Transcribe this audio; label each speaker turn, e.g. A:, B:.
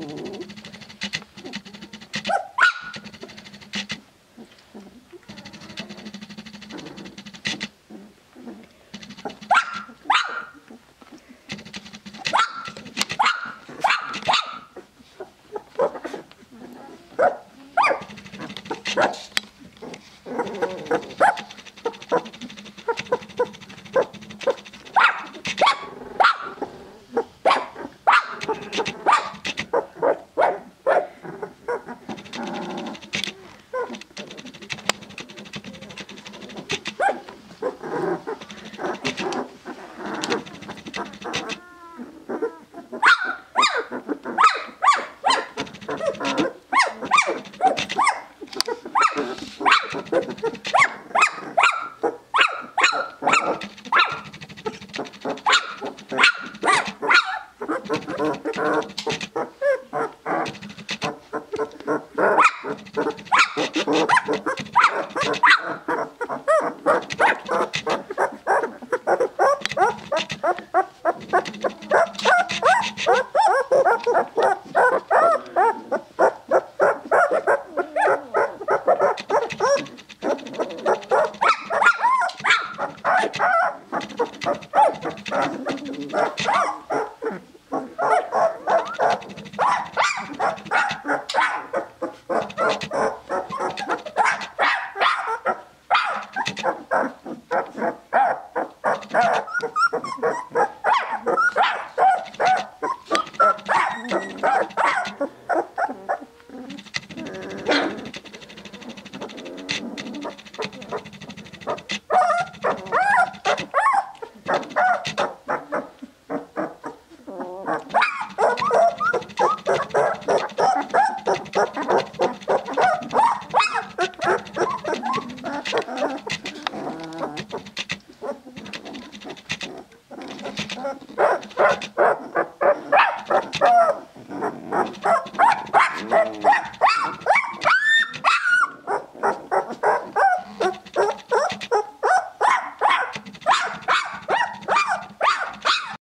A: Música Ha
B: ha ha!
A: Oh!